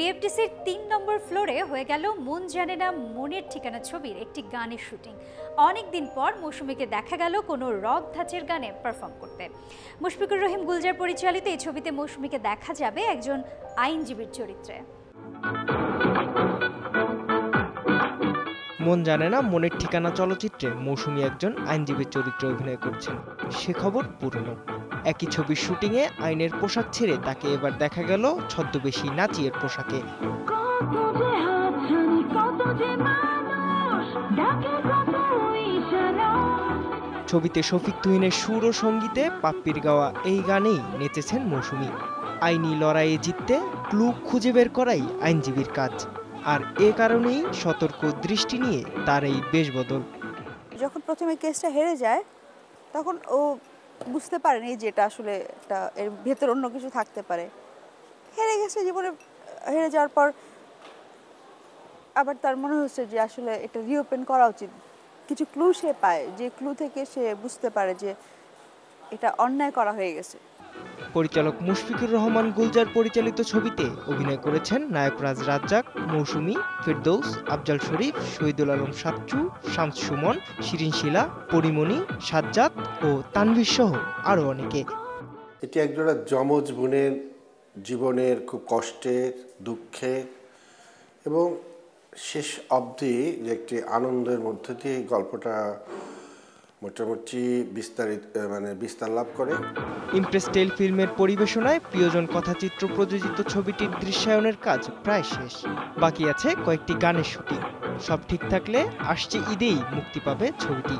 বিএফটিসির তিন নম্বর ফ্লোরে হয়ে গেল মন জানে না মনের ঠিকানা ছবির একটি গানের শুটিং। অনেক দিন পর মৌসুমীকে দেখা গেল কোনো রক ধাঁচের গানে পারফর্ম করতে। মুশফিকুর রহিম গুলজার পরিচালিত এই ছবিতে মৌসুমীকে দেখা যাবে একজন আইনজীবীর চরিত্রে। মন জানে না মনের ঠিকানা চলচ্চিত্রে মৌসুমী একজন আইনজীবীর চরিত্রে অভিনয় করছেন। সে খবর পুরনো। একই ছবির শুটিংয়ে আইনের পোশাক ছেড়ে তাকে এবার দেখা গেল ছদ্মবেশী নাচিয়ের পোশাকে। ছবিতে শফিক তুহিনের সুর ও সঙ্গীতে পাপ্পির গাওয়া এই গানেই নেচেছেন মৌসুমী। আইনি লড়াইয়ে জিততে ক্লু খুঁজে বের করাই আইনজীবীর কাজ। আর এ কারণেই সতর্ক দৃষ্টি নিয়ে তার এই বেশবদল। যখন প্রথমে কেসটা হেরে যায় তখন ও বুঝতে পারেনি যে এটা আসলে একটা এর ভেতর অন্য কিছু থাকতে পারে। হেরে গেছে জীবনে, হেরে যাওয়ার পর আবার তার মনে হচ্ছে যে আসলে এটা রিওপেন করা উচিত। কিছু ক্লু সে পায়, যে ক্লু থেকে সে বুঝতে পারে যে এটা অন্যায় করা হয়ে গেছে। পরিচালক মুশফিকুর রহমান গুলজার পরিচালিত ছবিতে অভিনয় করেছেন নায়করাজ রাজ্জাক, মৌসুমী, ফেরদৌস, আফজাল শরীফ, শহীদুল আলম সাচ্চু শামস সুমন, শিরিন শিলা, পরিমণি, সাজ্জাদ ও তানভীর সহ আরও অনেকে। এটি একজোড়া যমজ বোনের জীবনের খুব কষ্টের, দুঃখে এবং শেষ অবধি যে একটি আনন্দের মধ্যে দিয়ে গল্পটা মোটামুটি বিস্তারিত মানে বিস্তার লাভ করে। ইমপ্রেস টেল ফিল্মের পরিবেশনায় প্রিয়জন কথাচিত্র প্রযোজিত ছবিটির দৃশ্যায়নের কাজ প্রায় শেষ। বাকি আছে কয়েকটি গানের শুটিং। সব ঠিক থাকলে আসছে ঈদেই মুক্তি পাবে ছবিটি।